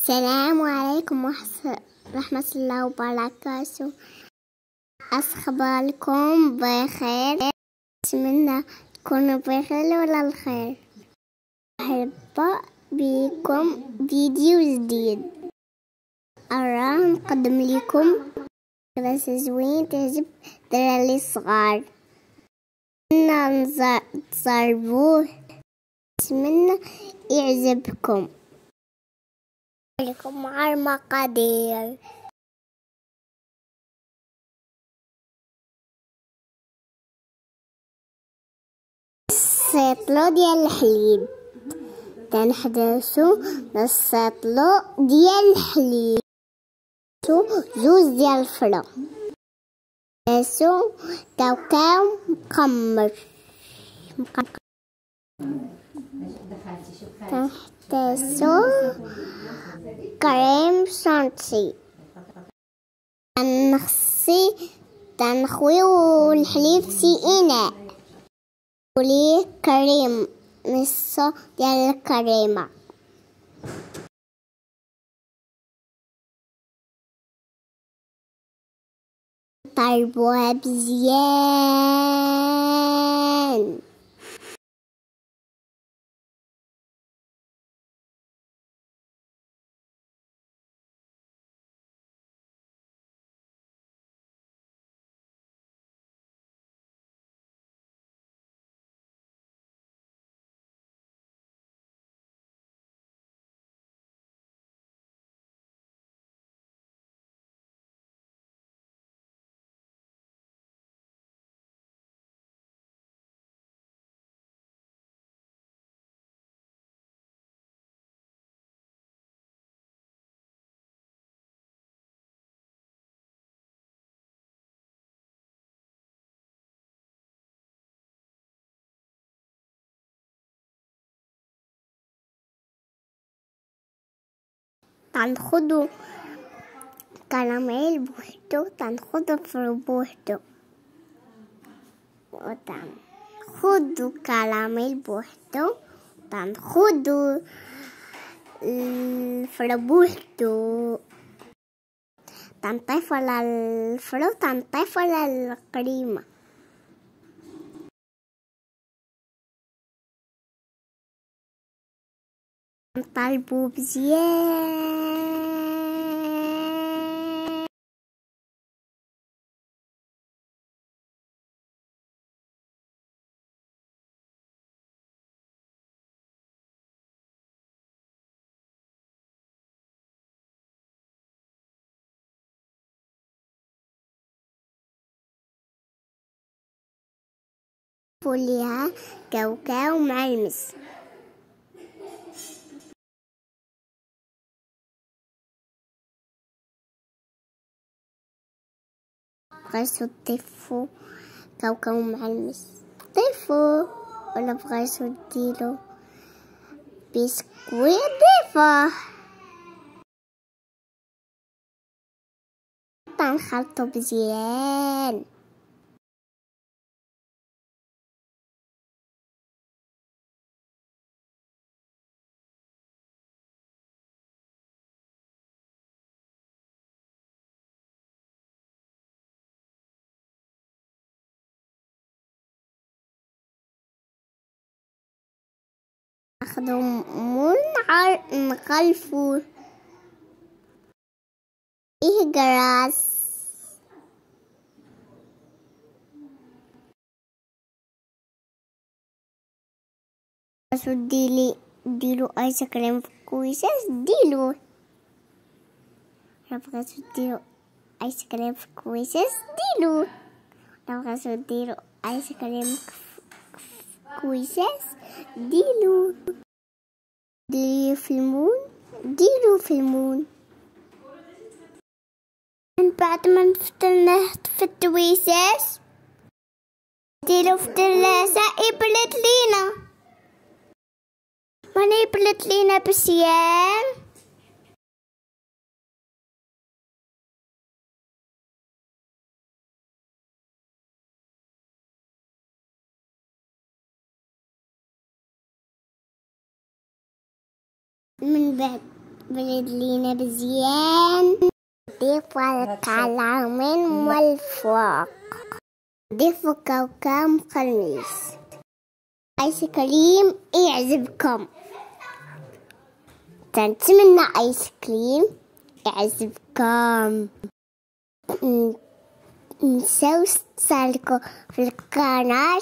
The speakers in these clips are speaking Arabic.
السلام عليكم ورحمة الله وبركاته. أخباركم بخير؟ أتمنى تكونوا بخير ولا الخير. مرحبا بكم فيديو جديد. أراه نقدم لكم دراسة زوين تعجب دراري الصغار نتمنى تصربوه أتمنى يعجبكم. لكم مع المقادير. السيطلو ديال الحليب. تنحدثو السيطلو ديال الحليب. زوز ديال الفرا. نحدثو كاوكاو مقمر. تنحدثو كريم شانتي تنخصي تنخويو الحليب في إناء. وليه كريم نصو ديال الكريمة طربوها بزيان. تنخدو كراميل بوحدو تنخدو فرو بوحدو. وتنخدو كراميل بوحدو تنخدو الفرو بوحدو. تنطيفو على الفرو تنطيفو على القريمة. نطلبو فوليها كاوكاو معلمس بغيتو تضيفو كاوكاو معلمس ضيفو. ولا بغيتو ديرو بسكوي ضيفوه تنخلطو مزيان ناخدو منعر نغلفو إيه جراس؟ ديلي ديلو آيس كريم في كويساس ديلو بغيتو ديرو آيس كريم في كويساس ديلو بغيتو ديرو آيس كريم كويساس. ديلو. ديرو في المون ديرو في المون من بعد ما نفتناه في التويساس. ديرو في الثلاثة إبلت لينا. ما نبلت لينا بسيان من بعد برد لينا بزيان. ضيفوا القلعة من الفوق ضيفوا كوكب خميس آيس كريم يعجبكم تنتمنى آيس كريم يعجبكم نساو تشاركوا في القناة.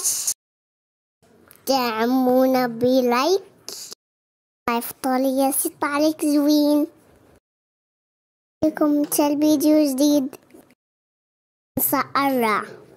دعمونا بلايك. فطولي ست عليك زوين. لكم الفيديو جديد. سأرى